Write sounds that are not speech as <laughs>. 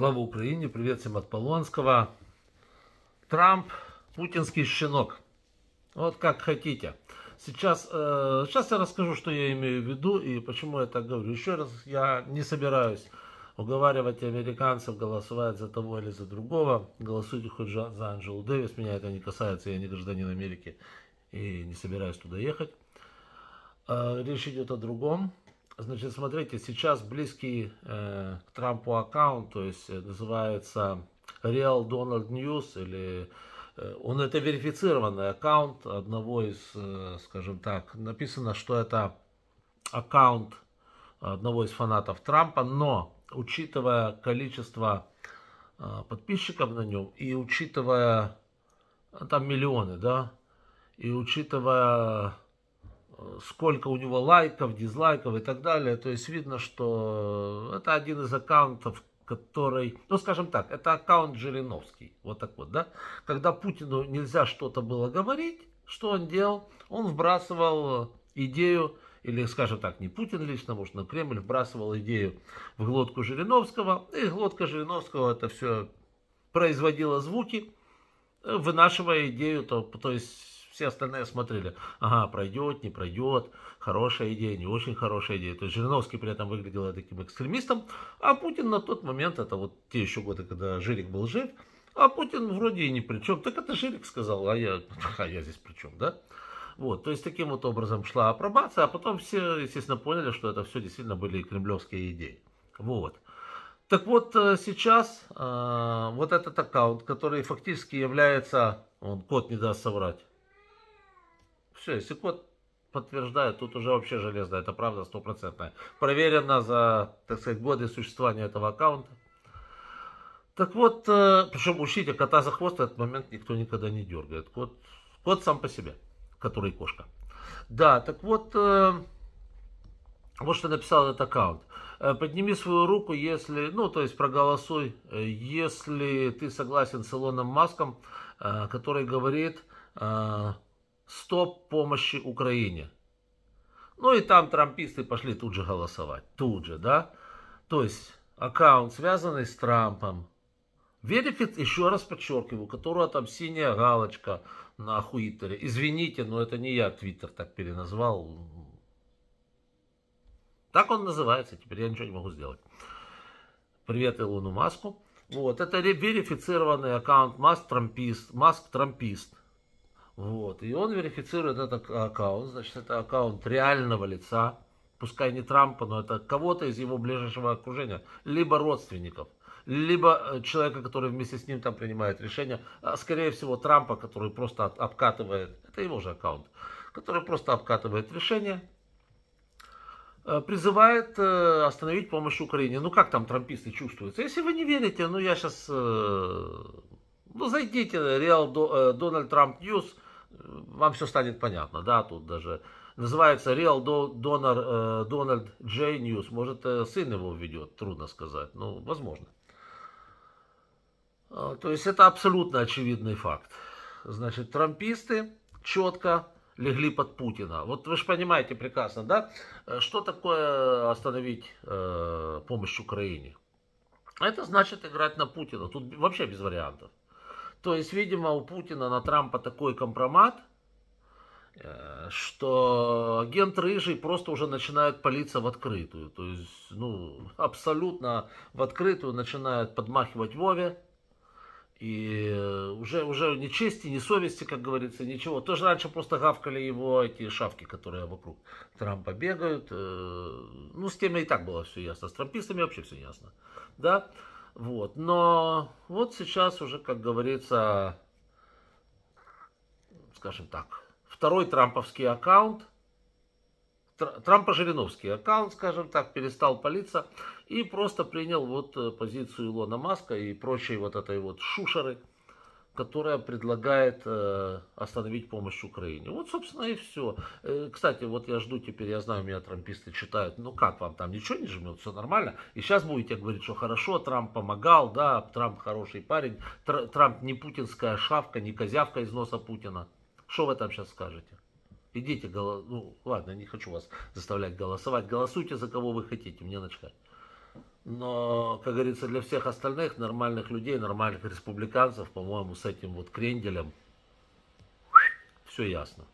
Слава Украине, привет всем от Полонского. Трамп, путинский щенок. Вот как хотите. Сейчас, э, сейчас я расскажу, что я имею в виду и почему я так говорю. Еще раз, я не собираюсь уговаривать американцев голосовать за того или за другого. Голосуйте хоть за Анджелу Дэвис, меня это не касается, я не гражданин Америки и не собираюсь туда ехать. Э, речь идет о другом. Значит, смотрите, сейчас близкий э, к Трампу аккаунт, то есть э, называется Real Donald News, или э, он это верифицированный аккаунт одного из, э, скажем так, написано, что это аккаунт одного из фанатов Трампа, но учитывая количество э, подписчиков на нем и учитывая, там миллионы, да, и учитывая сколько у него лайков, дизлайков и так далее. То есть видно, что это один из аккаунтов, который, ну скажем так, это аккаунт Жириновский. Вот так вот, да. Когда Путину нельзя что-то было говорить, что он делал? Он вбрасывал идею, или, скажем так, не Путин лично, может, на Кремль вбрасывал идею в глотку Жириновского, и глотка Жириновского это все производила звуки, вынашивая идею, то, то есть все остальные смотрели, ага, пройдет, не пройдет, хорошая идея, не очень хорошая идея. То есть Жириновский при этом выглядел таким экстремистом, а Путин на тот момент, это вот те еще годы, когда Жирик был жив, а Путин вроде и ни при чем. Так это Жирик сказал, а я, <laughs> а я здесь при чем, да? Вот, то есть таким вот образом шла апробация, а потом все, естественно, поняли, что это все действительно были кремлевские идеи. Вот. Так вот, э, сейчас э, вот этот аккаунт, который фактически является, он код не даст соврать, все, если код подтверждает, тут уже вообще железно, это правда стопроцентная. Проверено за, так сказать, годы существования этого аккаунта. Так вот, э, причем учите кота за хвост, этот момент никто никогда не дергает. Кот, кот сам по себе, который кошка. Да, так вот, э, вот что написал этот аккаунт. Э, подними свою руку, если, ну, то есть проголосуй, если ты согласен с Илоном Маском, который говорит, стоп помощи Украине. Ну и там трамписты пошли тут же голосовать. Тут же, да? То есть аккаунт, связанный с Трампом. Верифит, еще раз подчеркиваю, у которого там синяя галочка на Хуиттере. Извините, но это не я Твиттер так переназвал. Так он называется, теперь я ничего не могу сделать. Привет Илону Маску. Вот, это верифицированный аккаунт Маск Трампист. Маск Трампист. Вот. И он верифицирует этот аккаунт, значит, это аккаунт реального лица, пускай не Трампа, но это кого-то из его ближайшего окружения, либо родственников, либо э, человека, который вместе с ним там принимает решения, а скорее всего Трампа, который просто обкатывает, это его же аккаунт, который просто обкатывает решение, э, призывает э, остановить помощь Украине. Ну как там трамписты чувствуются? Если вы не верите, ну я сейчас, ну зайдите, Real Donald Trump News, вам все станет понятно, да, тут даже называется Real Donor, Donald J News, может э, сын его ведет, трудно сказать, ну, возможно. А, то есть это абсолютно очевидный факт. Значит, трамписты четко легли под Путина. Вот вы же понимаете прекрасно, да, что такое остановить э, помощь Украине? Это значит играть на Путина. Тут вообще без вариантов. То есть, видимо, у Путина на Трампа такой компромат, э, что агент Рыжий просто уже начинает палиться в открытую. То есть, ну, абсолютно в открытую начинает подмахивать Вове. И уже, уже ни чести, ни совести, как говорится, ничего. Тоже раньше просто гавкали его эти шавки, которые вокруг Трампа бегают. Э, ну, с теми и так было все ясно. С трампистами вообще все ясно. Да? Вот. Но вот сейчас уже, как говорится, скажем так, второй трамповский аккаунт, Трампа-Жириновский аккаунт, скажем так, перестал палиться и просто принял вот э, позицию Илона Маска и прочей вот этой вот шушеры – которая предлагает э, остановить помощь Украине. Вот, собственно, и все. Э, кстати, вот я жду теперь, я знаю, меня трамписты читают, ну как вам там, ничего не жмет, все нормально. И сейчас будете говорить, что хорошо, Трамп помогал, да, Трамп хороший парень, Тр Трамп не путинская шавка, не козявка из носа Путина. Что вы там сейчас скажете? Идите, голо... ну ладно, не хочу вас заставлять голосовать. Голосуйте за кого вы хотите, мне начать. Но, как говорится, для всех остальных нормальных людей, нормальных республиканцев, по-моему, с этим вот кренделем все ясно.